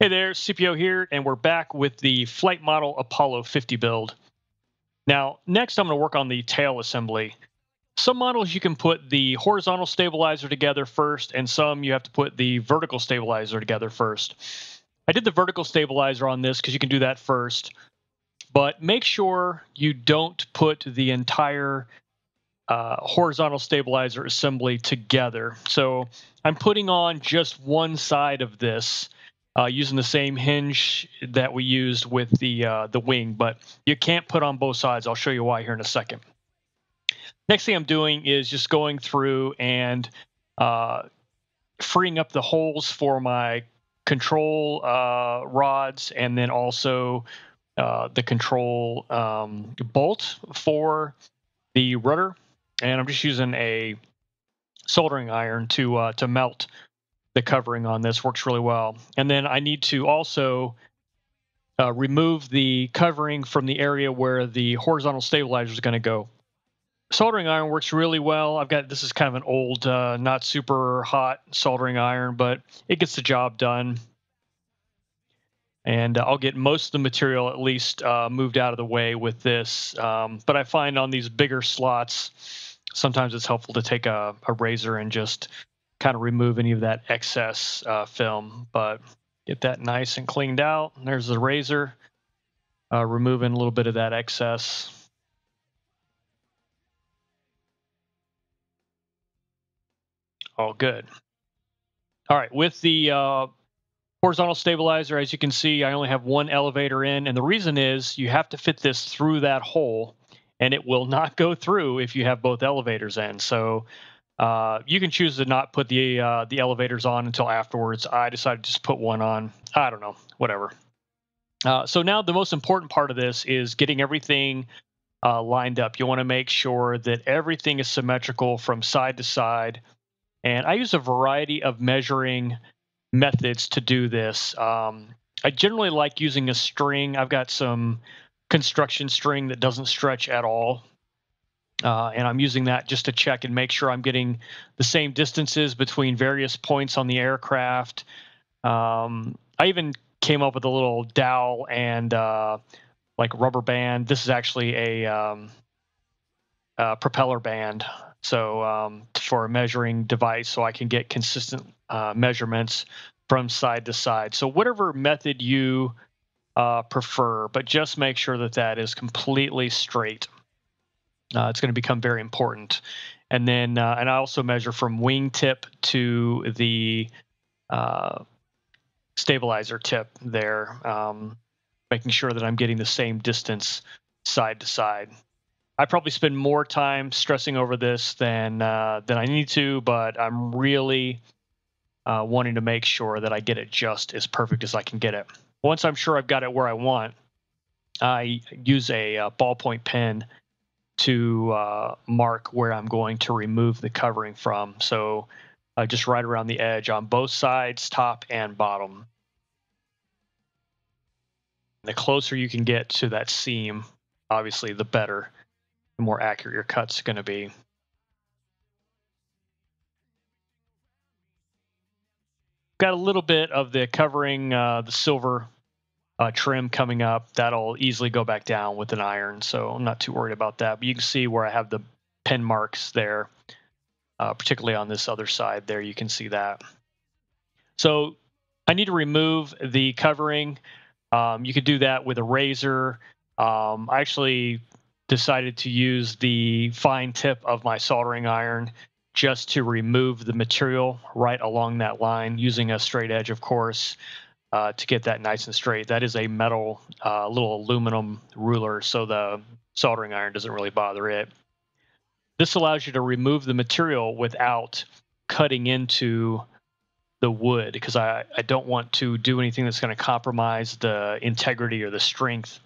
Hey there, CPO here, and we're back with the flight model Apollo 50 build. Now, next I'm going to work on the tail assembly. Some models you can put the horizontal stabilizer together first, and some you have to put the vertical stabilizer together first. I did the vertical stabilizer on this because you can do that first, but make sure you don't put the entire uh, horizontal stabilizer assembly together. So I'm putting on just one side of this uh, using the same hinge that we used with the uh, the wing, but you can't put on both sides. I'll show you why here in a second. Next thing I'm doing is just going through and uh, freeing up the holes for my control uh, rods and then also uh, the control um, bolt for the rudder. And I'm just using a soldering iron to uh, to melt the covering on this works really well. And then I need to also uh, remove the covering from the area where the horizontal stabilizer is going to go. Soldering iron works really well. I've got this is kind of an old, uh, not super hot soldering iron, but it gets the job done. And I'll get most of the material at least uh, moved out of the way with this. Um, but I find on these bigger slots, sometimes it's helpful to take a, a razor and just kind of remove any of that excess uh, film, but get that nice and cleaned out. There's the razor, uh, removing a little bit of that excess. All good. All right, with the uh, horizontal stabilizer, as you can see, I only have one elevator in, and the reason is you have to fit this through that hole, and it will not go through if you have both elevators in. So uh, you can choose to not put the uh, the elevators on until afterwards. I decided to just put one on. I don't know, whatever. Uh, so now the most important part of this is getting everything uh, lined up. You want to make sure that everything is symmetrical from side to side. And I use a variety of measuring methods to do this. Um, I generally like using a string. I've got some construction string that doesn't stretch at all. Uh, and I'm using that just to check and make sure I'm getting the same distances between various points on the aircraft. Um, I even came up with a little dowel and uh, like rubber band. This is actually a, um, a propeller band, so um, for a measuring device, so I can get consistent uh, measurements from side to side. So whatever method you uh, prefer, but just make sure that that is completely straight. Uh, it's going to become very important. And then, uh, and I also measure from wingtip to the uh, stabilizer tip there, um, making sure that I'm getting the same distance side to side. I probably spend more time stressing over this than uh, than I need to, but I'm really uh, wanting to make sure that I get it just as perfect as I can get it. Once I'm sure I've got it where I want, I use a, uh, ballpoint pen to uh, mark where I'm going to remove the covering from. So uh, just right around the edge on both sides, top and bottom. The closer you can get to that seam, obviously, the better, the more accurate your cut's going to be. Got a little bit of the covering, uh, the silver uh, trim coming up. That'll easily go back down with an iron, so I'm not too worried about that. But you can see where I have the pen marks there, uh, particularly on this other side there, you can see that. So I need to remove the covering. Um, you could do that with a razor. Um, I actually decided to use the fine tip of my soldering iron just to remove the material right along that line using a straight edge, of course uh, to get that nice and straight. That is a metal, uh, little aluminum ruler, so the soldering iron doesn't really bother it. This allows you to remove the material without cutting into the wood because I, I don't want to do anything that's going to compromise the integrity or the strength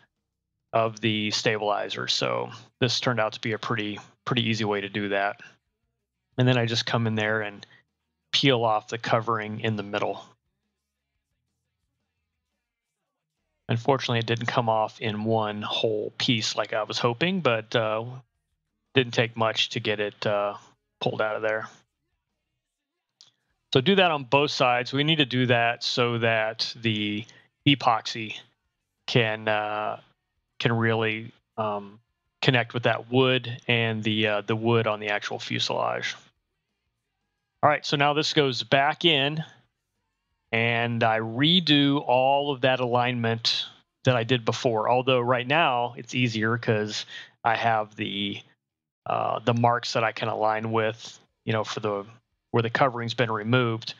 of the stabilizer. So this turned out to be a pretty pretty easy way to do that. And then I just come in there and peel off the covering in the middle. Unfortunately, it didn't come off in one whole piece like I was hoping, but uh, didn't take much to get it uh, pulled out of there. So do that on both sides. We need to do that so that the epoxy can uh, can really um, connect with that wood and the uh, the wood on the actual fuselage. All right, so now this goes back in, and I redo all of that alignment that I did before. Although right now it's easier because I have the uh, the marks that I can align with, you know, for the where the covering's been removed.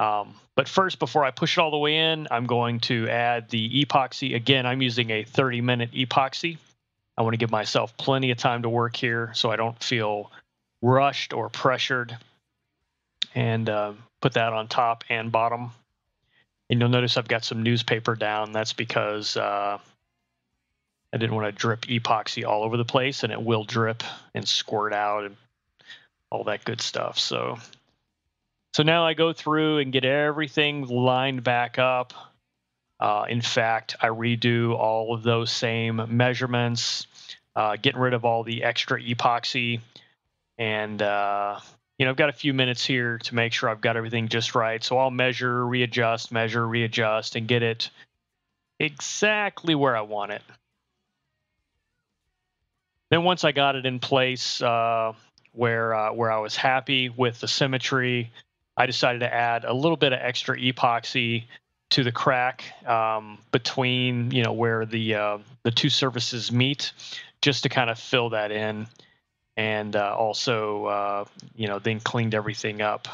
Um, but first, before I push it all the way in, I'm going to add the epoxy. Again, I'm using a 30 minute epoxy. I want to give myself plenty of time to work here so I don't feel rushed or pressured. And uh, put that on top and bottom. And you'll notice I've got some newspaper down. That's because uh, I didn't want to drip epoxy all over the place, and it will drip and squirt out and all that good stuff. So, so now I go through and get everything lined back up. Uh, in fact, I redo all of those same measurements, uh, getting rid of all the extra epoxy, and uh, you know I've got a few minutes here to make sure I've got everything just right. So I'll measure, readjust, measure, readjust, and get it exactly where I want it. Then once I got it in place, uh, where uh, where I was happy with the symmetry. I decided to add a little bit of extra epoxy to the crack um, between you know where the uh, the two surfaces meet, just to kind of fill that in, and uh, also uh, you know then cleaned everything up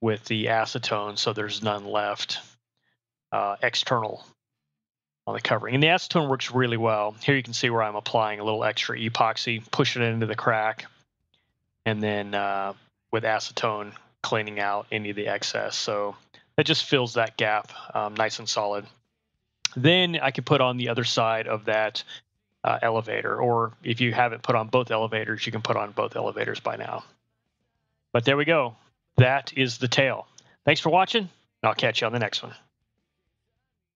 with the acetone so there's none left uh, external on the covering. And the acetone works really well. Here you can see where I'm applying a little extra epoxy, pushing it into the crack and then uh, with acetone cleaning out any of the excess. So that just fills that gap um, nice and solid. Then I can put on the other side of that uh, elevator, or if you haven't put on both elevators, you can put on both elevators by now. But there we go. That is the tail. Thanks for watching. and I'll catch you on the next one.